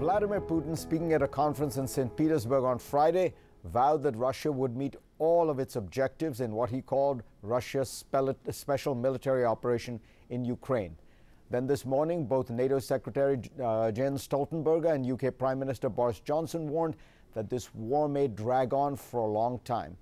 Vladimir Putin, speaking at a conference in St. Petersburg on Friday, vowed that Russia would meet all of its objectives in what he called Russia's special military operation in Ukraine. Then this morning, both NATO Secretary uh, Jens Stoltenberg and UK Prime Minister Boris Johnson warned that this war may drag on for a long time.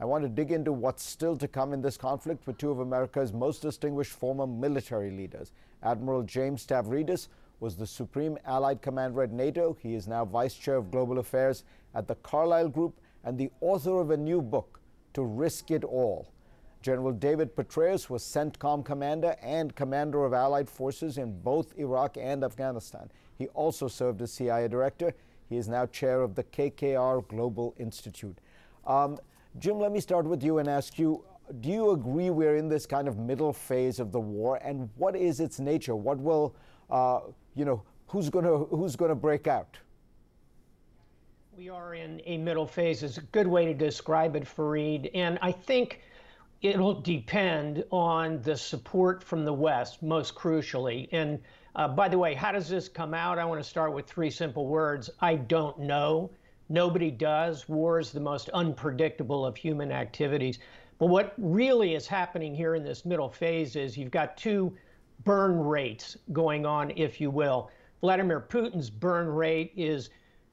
I want to dig into what's still to come in this conflict with two of America's most distinguished former military leaders. Admiral James Stavridis was the Supreme Allied Commander at NATO. He is now Vice Chair of Global Affairs at the Carlyle Group and the author of a new book, To Risk It All. General David Petraeus was CENTCOM commander and commander of Allied forces in both Iraq and Afghanistan. He also served as CIA director. He is now chair of the KKR Global Institute. Um, Jim, let me start with you and ask you do you agree we're in this kind of middle phase of the war? And what is its nature? What will uh, you know, who's going to who's going to break out? We are in a middle phase. Is a good way to describe it, Fareed. And I think it'll depend on the support from the West, most crucially. And uh, by the way, how does this come out? I want to start with three simple words. I don't know. Nobody does. War is the most unpredictable of human activities. But what really is happening here in this middle phase is you've got two burn rates going on, if you will. Vladimir Putin's burn rate is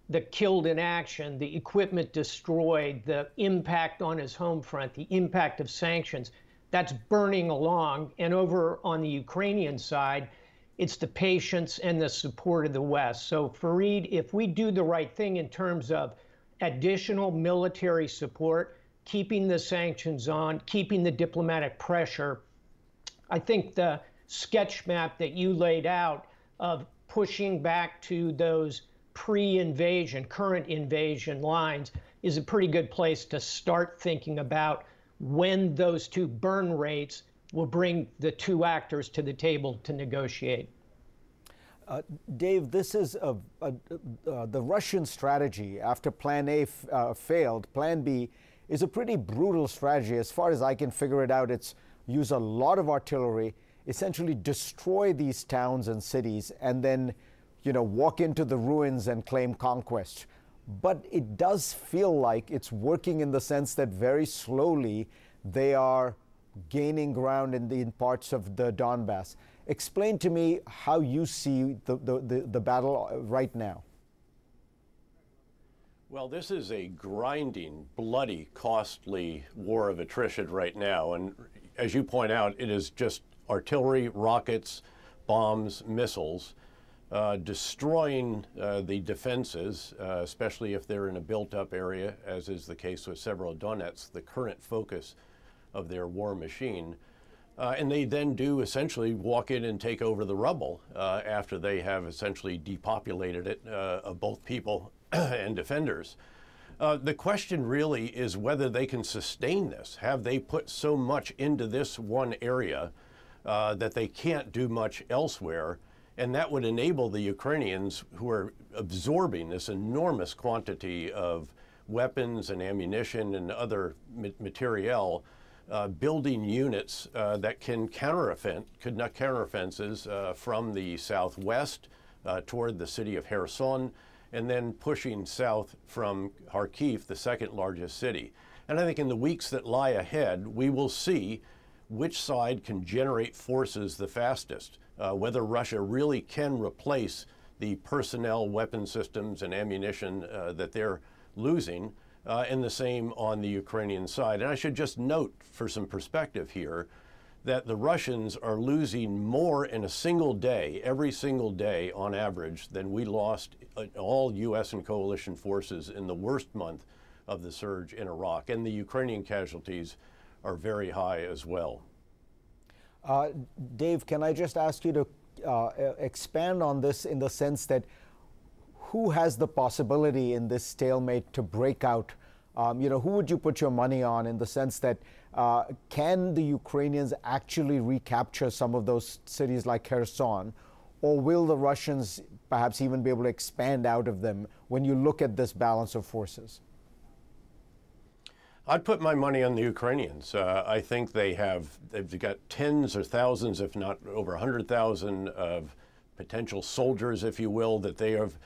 the killed in action, the equipment destroyed, the impact on his home front, the impact of sanctions. That's burning along. And over on the Ukrainian side, it's the patience and the support of the West. So, Fareed, if we do the right thing in terms of additional military support, keeping the sanctions on, keeping the diplomatic pressure, I think the sketch map that you laid out of pushing back to those pre-invasion, current invasion lines is a pretty good place to start thinking about when those two burn rates will bring the two actors to the table to negotiate. Uh, Dave, this is a, a, uh, the Russian strategy after Plan A uh, failed. Plan B is a pretty brutal strategy. As far as I can figure it out, it's use a lot of artillery essentially destroy these towns and cities and then, you know, walk into the ruins and claim conquest. But it does feel like it's working in the sense that very slowly they are gaining ground in, the, in parts of the Donbass. Explain to me how you see the, the, the, the battle uh, right now. Well, this is a grinding, bloody, costly war of attrition right now. And as you point out, it is just artillery, rockets, bombs, missiles, uh, destroying uh, the defenses, uh, especially if they're in a built-up area, as is the case with Severodonetsk, the current focus of their war machine. Uh, and they then do essentially walk in and take over the rubble uh, after they have essentially depopulated it uh, of both people and defenders. Uh, the question really is whether they can sustain this. Have they put so much into this one area uh, that they can't do much elsewhere. And that would enable the Ukrainians, who are absorbing this enormous quantity of weapons and ammunition and other materiel, uh, building units uh, that can counteroffense, conduct counteroffenses uh, from the southwest uh, toward the city of Kherson, and then pushing south from Kharkiv, the second largest city. And I think in the weeks that lie ahead, we will see which side can generate forces the fastest, uh, whether Russia really can replace the personnel, weapon systems, and ammunition uh, that they're losing, uh, and the same on the Ukrainian side. And I should just note, for some perspective here, that the Russians are losing more in a single day, every single day on average, than we lost uh, all U.S. and coalition forces in the worst month of the surge in Iraq. And the Ukrainian casualties are very high as well. Uh, Dave, can I just ask you to uh, expand on this in the sense that who has the possibility in this stalemate to break out? Um, you know, who would you put your money on in the sense that uh, can the Ukrainians actually recapture some of those cities like Kherson, or will the Russians perhaps even be able to expand out of them when you look at this balance of forces? I'd put my money on the Ukrainians. Uh, I think they have they've got tens or thousands, if not over 100,000 of potential soldiers, if you will, that they have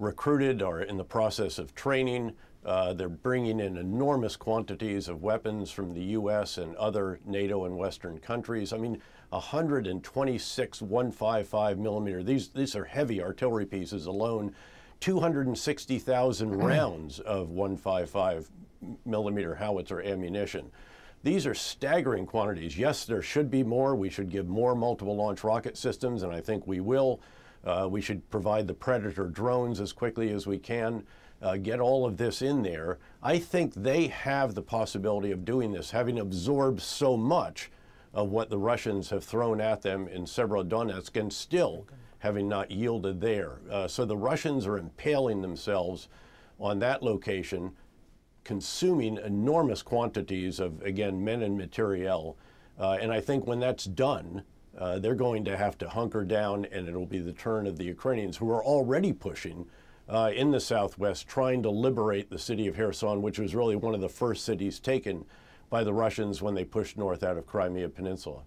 recruited, or in the process of training. Uh, they're bringing in enormous quantities of weapons from the U.S. and other NATO and Western countries. I mean, 126 155 millimeter. These these are heavy artillery pieces alone. 260,000 rounds of 155 millimeter howitzer ammunition. These are staggering quantities. Yes, there should be more. We should give more multiple launch rocket systems, and I think we will. Uh, we should provide the Predator drones as quickly as we can uh, get all of this in there. I think they have the possibility of doing this, having absorbed so much of what the Russians have thrown at them in Severodonetsk and still having not yielded there. Uh, so the Russians are impaling themselves on that location, consuming enormous quantities of, again, men and materiel. Uh, and I think when that's done, uh, they're going to have to hunker down, and it'll be the turn of the Ukrainians, who are already pushing uh, in the southwest, trying to liberate the city of Kherson, which was really one of the first cities taken by the Russians when they pushed north out of Crimea Peninsula.